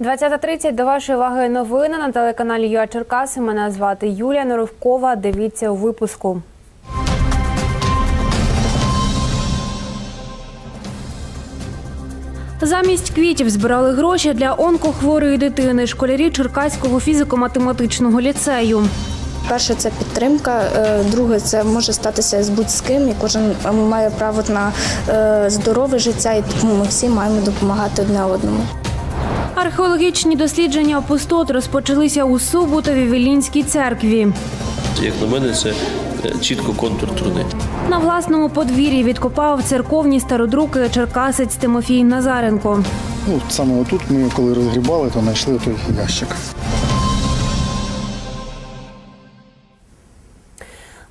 20.30 до вашої уваги новини на телеканалі ЮА Черкаси. Мене звати Юлія Норовкова. Дивіться у випуску. Замість квітів збирали гроші для онкохворої дитини, школярі Черкаського фізико-математичного ліцею. Перше це підтримка, е, друге це може статися з будь-з ким, і кожен е, має право на е, здорове життя, і тому ми всі маємо допомагати одне одному. Археологічні дослідження пустот розпочалися у Суботові Вілінській церкві. Як на мене, це е, чітко контур труни. На власному подвір'ї відкопав церковні стародруки черкасець Тимофій Назаренко. Ну, саме отут ми коли розгрібали, то знайшли той ящик.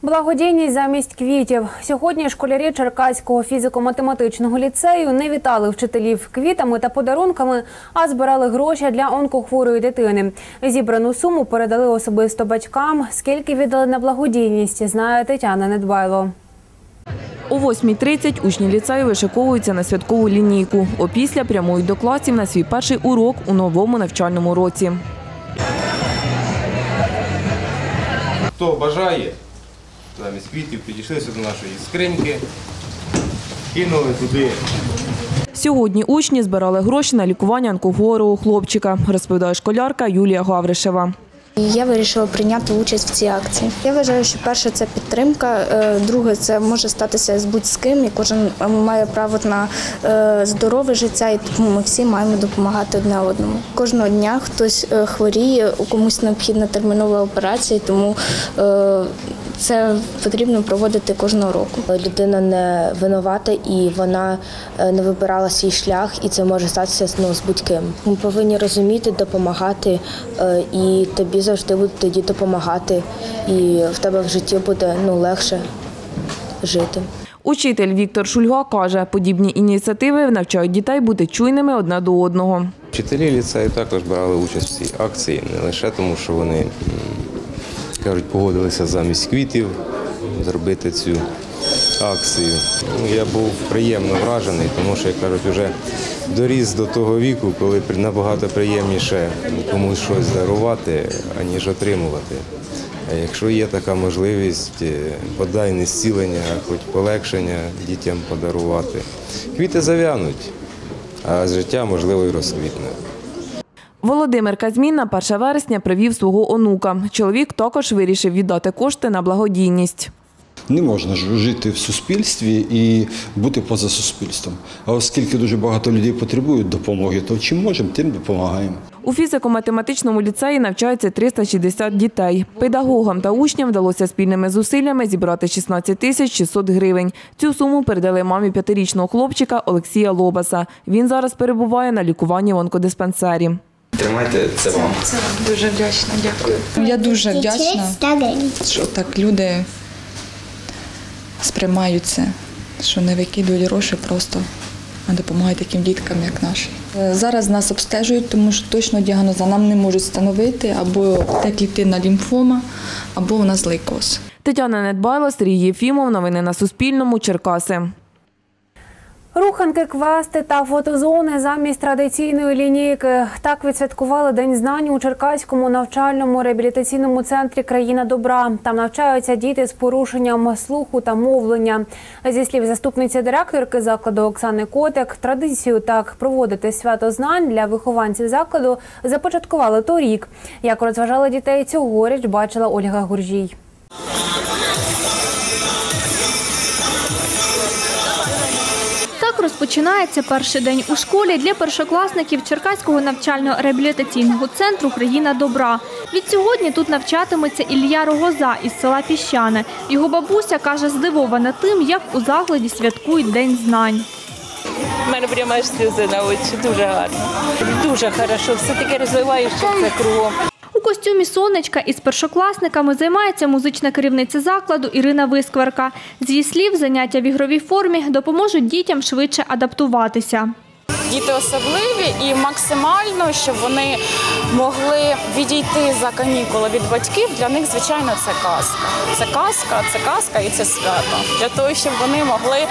Благодійність замість квітів. Сьогодні школярі Черкаського фізико-математичного ліцею не вітали вчителів квітами та подарунками, а збирали гроші для онкохворої дитини. Зібрану суму передали особисто батькам. Скільки віддали на благодійність, знає Тетяна Недбайло. О 8.30 учні ліцею вишиковуються на святкову лінійку. Опісля прямують до класів на свій перший урок у новому навчальному році. Хто бажає, замість квітів підійшли до нашої скриньки, кинули туди Сьогодні учні збирали гроші на лікування онкохворого хлопчика, розповідає школярка Юлія Гавришева. Я вирішила прийняти участь в цій акції. Я вважаю, що перше це підтримка, е, друге це може статися з будь-з ким, і кожен е, має право на е, здорове життя, і тому ми всі маємо допомагати одне одному. Кожного дня хтось хворіє, у комусь необхідна термінова операція, тому це потрібно проводити кожного року. Людина не винувата і вона е, не вибирала свій шлях, і це може статися ну, з будь-ким. Ми повинні розуміти, допомагати, е, і тобі завжди будуть тоді допомагати, і в тебе в житті буде ну, легше жити. Учитель Віктор Шульга каже, подібні ініціативи навчають дітей бути чуйними одне до одного. Вчителі ліцею також брали участь в цій акції, не лише тому, що вони кажуть, погодилися замість квітів зробити цю акцію. Ну, я був приємно вражений, тому що, як кажуть, вже доріс до того віку, коли набагато приємніше комусь щось дарувати, аніж отримувати. А якщо є така можливість, е, бодай не зцілення, а хоч полегшення дітям подарувати, квіти зав'януть, а життя можливо і розквітне. Володимир Казмін на 1 вересня привів свого онука. Чоловік також вирішив віддати кошти на благодійність. Не можна ж жити в суспільстві і бути поза суспільством. А оскільки дуже багато людей потребують допомоги, то чим можемо, тим допомагаємо. У фізико-математичному ліцеї навчаються 360 дітей. Педагогам та учням вдалося спільними зусиллями зібрати 16 тисяч 600 гривень. Цю суму передали мамі п'ятирічного хлопчика Олексія Лобаса. Він зараз перебуває на лікуванні в онкодиспансері. Тримайте це вам. Дуже вдячна, дякую. Я дуже вдячна, що так люди сприймають це, що не викидують гроші просто, а допомагають таким діткам, як наші. Е, Зараз нас обстежують, тому що точно діагноза нам не можуть встановити або Т-клітинна лімфома, або у нас лейкоз. Тетяна Недбайло, Сергій Єфімов. Новини на Суспільному. Черкаси. Руханки, квести та фотозони замість традиційної лінійки. Так відсвяткували День знань у Черкаському навчальному реабілітаційному центрі Країна добра. Там навчаються діти з порушенням слуху та мовлення. Зі слів заступниці директорки закладу Оксани Котик, традицію так проводити свято знань для вихованців закладу започаткували торік. Як розважали дітей цьогоріч, бачила Ольга Гуржій. Розпочинається перший день у школі для першокласників Черкаського навчально-реабілітаційного центру Країна добра. Від сьогодні тут навчатиметься Ілля Рогоза із села Піщане. Його бабуся каже, здивована тим, як у закладі святкують День знань. У мене прямо аж сльози на очі, дуже гарно. Дуже хорошо, все таки розвиваєшся це кругом. У костюмі сонечка із першокласниками займається музична керівниця закладу Ірина Вискверка. З її слів, заняття в ігровій формі допоможуть дітям швидше адаптуватися. Діти особливі і максимально, щоб вони могли відійти за канікули від батьків. Для них, звичайно, це казка. Це казка, це казка і це свято. Для того, щоб вони могли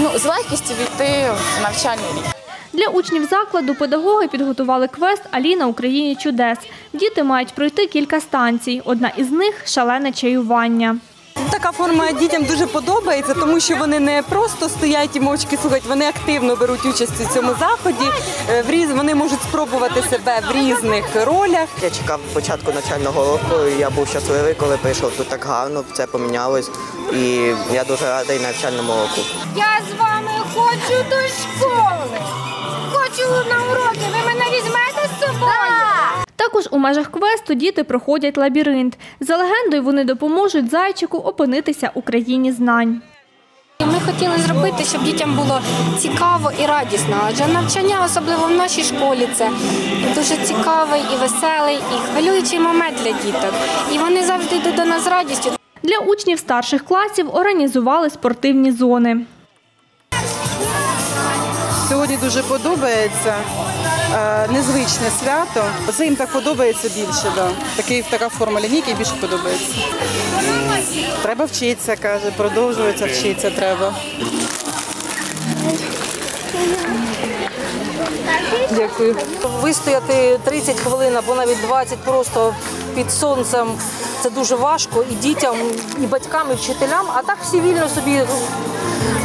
ну, з легкістю війти в навчальний рік. Для учнів закладу педагоги підготували квест Аліна Україні чудес. Діти мають пройти кілька станцій. Одна із них шалене чаювання. Така форма дітям дуже подобається, тому що вони не просто стоять і мовчки слухають, вони активно беруть участь у цьому заході. Е, вони можуть спробувати себе в різних ролях. Я чекав початку навчального року. і Я був щасливий, коли прийшов тут так гарно, все помінялось. І я дуже радий навчальному року. Я з вами хочу до школи. Хочу на уроки. Ви мене візьмете з собою? Також у межах квесту діти проходять лабіринт. За легендою, вони допоможуть зайчику опинитися у країні знань. Ми хотіли зробити, щоб дітям було цікаво і радісно. Адже навчання, особливо в нашій школі, це дуже цікавий і веселий, і хвилюючий момент для діток. І вони завжди йдуть до нас з радістю. Для учнів старших класів організували спортивні зони. Сьогодні дуже подобається е, незвичне свято. Це їм так подобається більше. Такий, така форма лінійки більше подобається. Треба вчитися, каже, продовжується вчитися треба. Дякую. Вистояти 30 хвилин або навіть 20 просто під сонцем це дуже важко і дітям, і батькам, і вчителям. А так всі вільно собі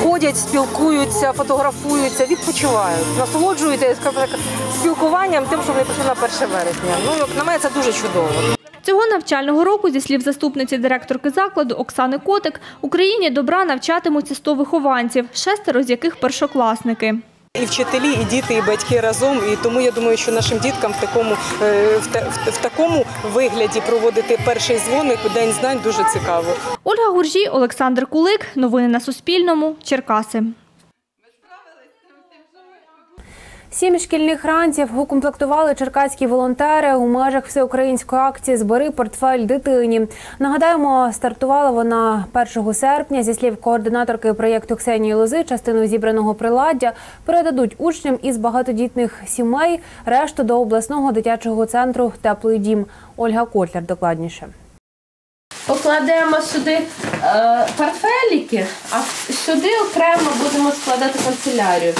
ходять, спілкуються, фотографуються, відпочивають, насолоджуються спілкуванням тим, що вони прийшли на 1 вересня. Ну, як на мене, це дуже чудово. Цього навчального року, зі слів заступниці директорки закладу Оксани Котик, Україні добра навчатимуться 100 вихованців, шестеро з яких першокласники. І вчителі, і діти, і батьки разом. І тому я думаю, що нашим діткам в такому е, в, в, такому вигляді проводити перший дзвоник у день знань дуже цікаво. Ольга Гуржій, Олександр Кулик. Новини на Суспільному. Черкаси. Сім шкільних ранців укомплектували черкаські волонтери у межах всеукраїнської акції Збери портфель дитині. Нагадаємо, стартувала вона 1 серпня. Зі слів координаторки проєкту Ксенії Лози, частину зібраного приладдя передадуть учням із багатодітних сімей, решту до обласного дитячого центру Теплий дім. Ольга Котляр докладніше. Покладемо сюди е, портфеліки, а сюди окремо будемо складати канцелярію.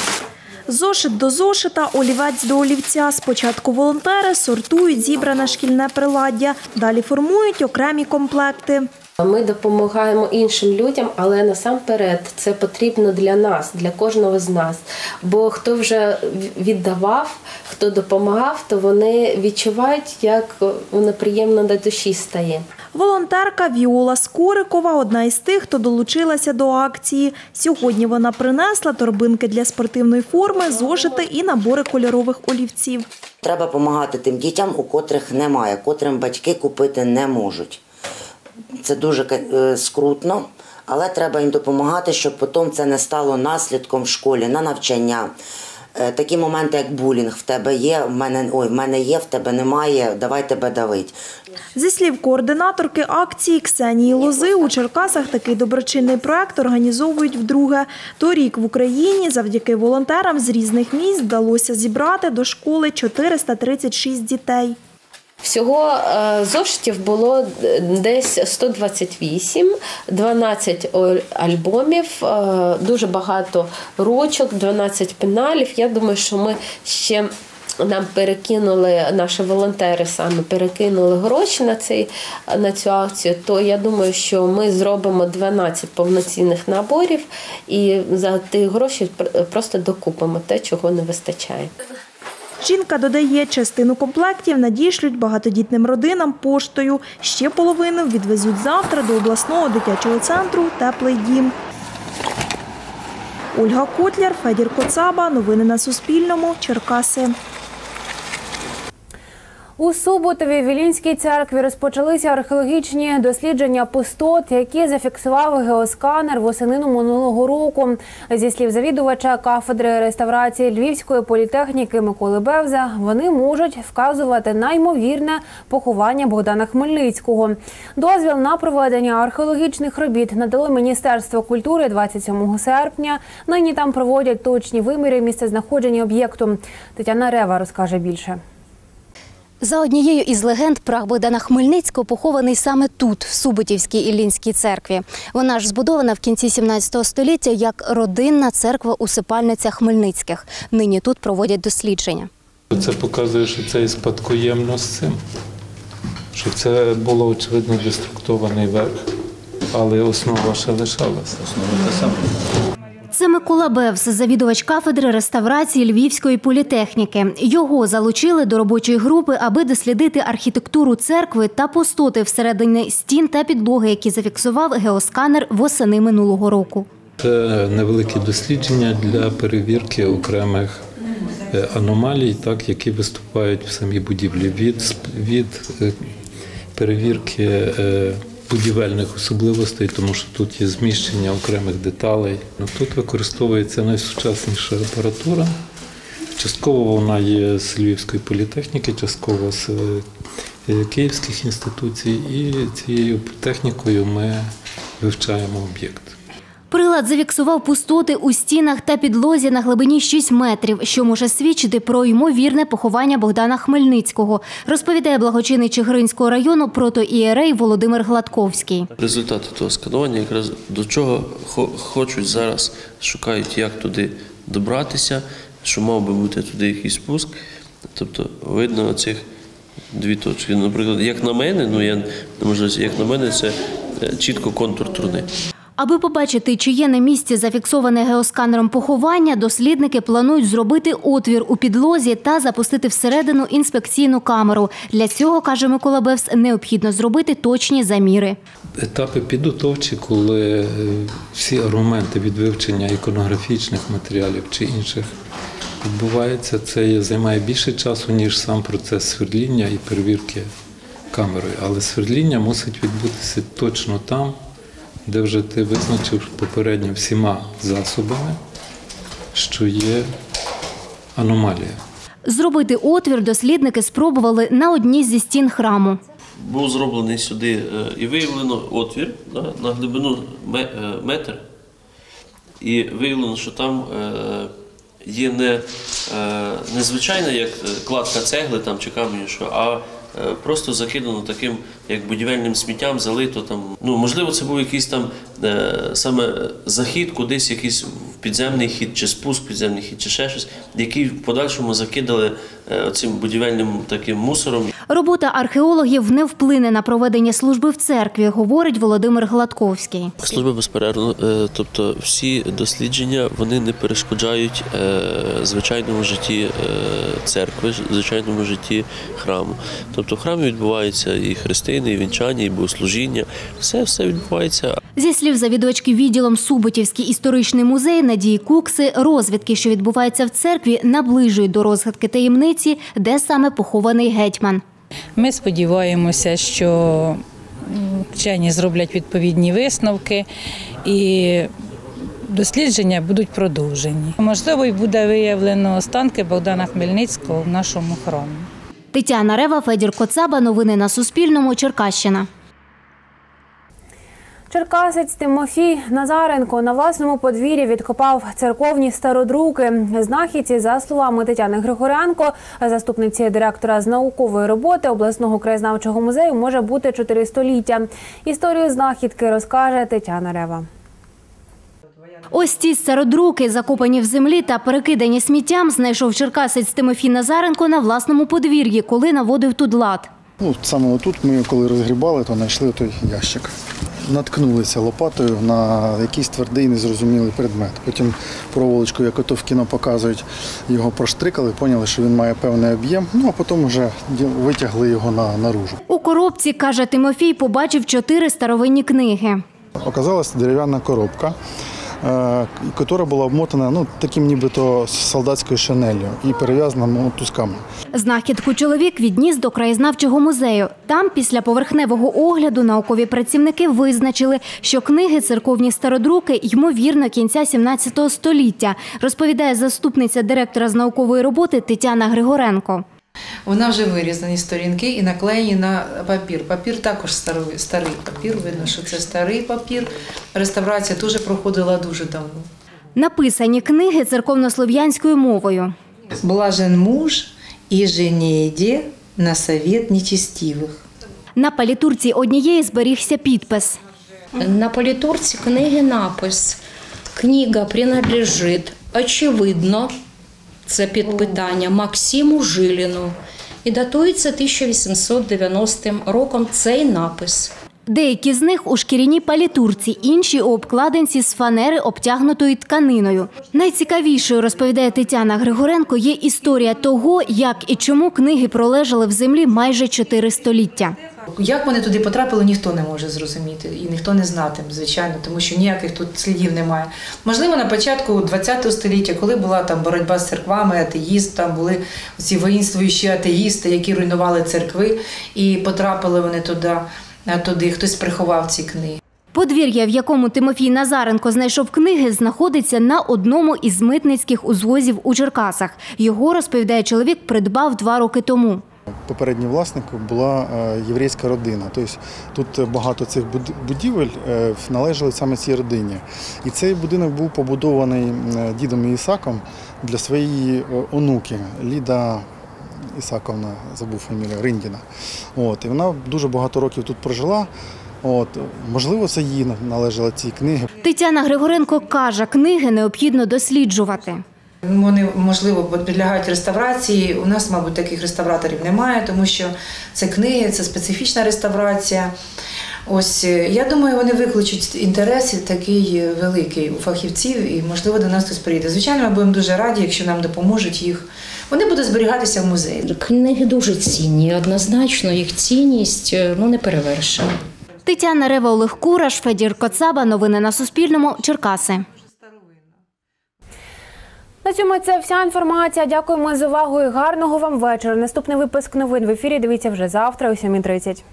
Зошит до зошита, олівець до олівця. Спочатку волонтери сортують зібране шкільне приладдя, далі формують окремі комплекти. Ми допомагаємо іншим людям, але насамперед це потрібно для нас, для кожного з нас. Бо хто вже віддавав, хто допомагав, то вони відчувають, як воно приємно до душі стає. Волонтерка Віола Скорикова одна із тих, хто долучилася до акції. Сьогодні вона принесла торбинки для спортивної форми, зошити і набори кольорових олівців. Треба допомагати тим дітям, у котрих немає, котрим батьки купити не можуть. Це дуже е, скрутно, але треба їм допомагати, щоб потім це не стало наслідком в школі на навчання. Е, Такі моменти, як булінг, в тебе є, в мене ой, в мене є, в тебе немає. Давай тебе давить. Зі слів координаторки акції Ксенії Лози, у Черкасах такий доброчинний проект організовують вдруге. Торік в Україні завдяки волонтерам з різних міст вдалося зібрати до школи 436 дітей. Всього е, зошитів було десь 128, 12 о- альбомів, е, дуже багато ручок, 12 пеналів. Я думаю, що ми ще нам перекинули, наші волонтери саме перекинули гроші на, цей, на цю акцію, то я думаю, що ми зробимо 12 повноцінних наборів і за ті гроші пр- просто докупимо те, чого не вистачає. Жінка додає, частину комплектів надішлють багатодітним родинам поштою. Ще половину відвезуть завтра до обласного дитячого центру Теплий дім. Ольга Котляр, Федір Коцаба. Новини на Суспільному. Черкаси. У Суботові в Вілінській церкві розпочалися археологічні дослідження пустот, які зафіксував геосканер восенину минулого року. Зі слів завідувача кафедри реставрації Львівської політехніки Миколи Бевза, вони можуть вказувати на ймовірне поховання Богдана Хмельницького. Дозвіл на проведення археологічних робіт надало Міністерство культури 27 серпня. Нині там проводять точні виміри місцезнаходження об'єкту. Тетяна Рева розкаже більше. За однією із легенд прах Богдана Хмельницького похований саме тут, в Суботівській Іллінській церкві. Вона ж збудована в кінці 17 століття як родинна церква-усипальниця Хмельницьких. Нині тут проводять дослідження. Це показує, що це і спадкоємно з цим, що це було очевидно деструктований верх, але основа ще лишалася. Основа та сама. Це Микола Бевс, завідувач кафедри реставрації Львівської політехніки. Його залучили до робочої групи, аби дослідити архітектуру церкви та пустоти всередині стін та підлоги, які зафіксував геосканер восени минулого року. Це невеликі дослідження для перевірки окремих е, аномалій, так, які виступають в самій будівлі. Від, від е, перевірки е, будівельних особливостей, тому що тут є зміщення окремих деталей. Ну, Тут використовується найсучасніша апаратура. Частково вона є з Львівської політехніки, частково з е, київських інституцій. І цією технікою ми вивчаємо об'єкт. Прилад зафіксував пустоти у стінах та підлозі на глибині 6 метрів, що може свідчити про ймовірне поховання Богдана Хмельницького, розповідає благочинний Чигиринського району протоієрей Володимир Гладковський. Результати того сканування якраз до чого хо- хочуть зараз, шукають, як туди добратися, що мав би бути туди якийсь спуск. Тобто видно оцих дві точки. Наприклад, як на мене, ну я не можу, як на мене, це е, чітко контур труни. Аби побачити, чи є на місці зафіксоване геосканером поховання, дослідники планують зробити отвір у підлозі та запустити всередину інспекційну камеру. Для цього, каже Микола Бевс, необхідно зробити точні заміри. Етапи підготовчі, коли е, всі аргументи від вивчення іконографічних матеріалів чи інших відбуваються, це займає більше часу, ніж сам процес свердління і перевірки камерою. Але свердління мусить відбутися точно там, де вже ти визначив попередньо всіма засобами, що є аномалія. Зробити отвір дослідники спробували на одній зі стін храму. Був зроблений сюди е, і виявлено отвір да, на глибину е, метр. І виявлено, що там е, є не, не звичайна як кладка цегли там, чи каменю, що, а просто закидано таким як будівельним сміттям, залито там. Ну, можливо, це був якийсь там е, саме захід, кудись якийсь підземний хід, чи спуск підземний хід, чи ще щось, який в подальшому закидали е, цим будівельним таким мусором. Робота археологів не вплине на проведення служби в церкві, говорить Володимир Гладковський. Служба безперервно, е, тобто всі дослідження вони не перешкоджають е, звичайному житті е, церкви, звичайному житті храму. Тобто в храмі відбуваються і хрестини, і вінчання, і богослужіння. Все, все відбувається. Зі слів завідувачки відділом Суботівський історичний музей Надії Кукси, розвідки, що відбуваються в церкві, наближують до розгадки таємниці, де саме похований гетьман. Ми сподіваємося, що вчені зроблять відповідні висновки і дослідження будуть продовжені. Можливо, і буде виявлено останки Богдана Хмельницького в нашому храмі. Тетяна Рева, Федір Коцаба. Новини на Суспільному. Черкащина. Черкасець Тимофій Назаренко на власному подвір'ї відкопав церковні стародруки. Знахідці, за словами Тетяни Григоренко, заступниці директора з наукової роботи обласного краєзнавчого музею, може бути чотири століття. Історію знахідки розкаже Тетяна Рева. Ось ці стародруки, закопані в землі та перекидані сміттям, знайшов черкасець Тимофій Назаренко на власному подвір'ї, коли наводив тут лад. Ну, саме отут ми, коли розгрібали, то знайшли той ящик. Наткнулися лопатою на якийсь твердий незрозумілий предмет. Потім проволочкою, як ото в кіно показують, його проштрикали, поняли, що він має певний об'єм, ну а потім вже витягли його на, наружу. У коробці, каже Тимофій, побачив чотири старовинні книги. Оказалася дерев'яна коробка, яка була обмотана ну, таким нібито солдатською шинелью і перев'язана ну, тусками. Знахідку чоловік відніс до краєзнавчого музею. Там, після поверхневого огляду, наукові працівники визначили, що книги церковні стародруки ймовірно кінця 17 століття, розповідає заступниця директора з наукової роботи Тетяна Григоренко. Вона вже вирізані сторінки і наклеєні на папір. Папір також старий, старий папір. Видно, що це старий папір. Реставрація теж проходила дуже давно. Написані книги церковнослов'янською мовою. Блажен муж і жені йде, на совет нечестивых. На палітурці однієї зберігся підпис. На політурці книги напис Книга принадлежить, очевидно, це підпитання Максиму Жиліну і датується 1890 роком цей напис. Деякі з них у шкіряній палітурці, інші у обкладинці з фанери, обтягнутої тканиною. Найцікавішою, розповідає Тетяна Григоренко, є історія того, як і чому книги пролежали в землі майже чотири століття. Як вони туди потрапили, ніхто не може зрозуміти і ніхто не знатиме, звичайно, тому що ніяких тут слідів немає. Можливо, на початку ХХ століття, коли була там боротьба з церквами, атеїст, там були ці воїнствуючі атеїсти, які руйнували церкви, і потрапили вони туди, туди. Хтось приховав ці книги. Подвір'я, в якому Тимофій Назаренко знайшов книги, знаходиться на одному із митницьких узвозів у Черкасах. Його, розповідає чоловік, придбав два роки тому. Попереднім власником була е, єврейська родина. Тобто тут багато цих будівель е, належали саме цій родині. І цей будинок був побудований е, дідом Ісаком для своєї онуки Ліда Ісаковна, забув фамілію, Риндіна. От, і вона дуже багато років тут прожила. От, можливо, це їй належали ці книги. Тетяна Григоренко каже, книги необхідно досліджувати. Вони можливо підлягають реставрації. У нас, мабуть, таких реставраторів немає, тому що це книги, це специфічна реставрація. Ось е, я думаю, вони викличуть інтерес такий е, великий у фахівців, і можливо до нас хтось прийде. Звичайно, ми будемо дуже раді, якщо нам допоможуть їх. Вони будуть зберігатися в музеї. Книги дуже цінні, однозначно їх цінність е, ну, не перевершена. Тетяна Рева, Олег Кураш, Федір Коцаба. Новини на Суспільному. Черкаси. На цьому це вся інформація. Дякуємо за увагу і гарного вам вечора. Наступний випуск новин в ефірі. Дивіться вже завтра о 7.30.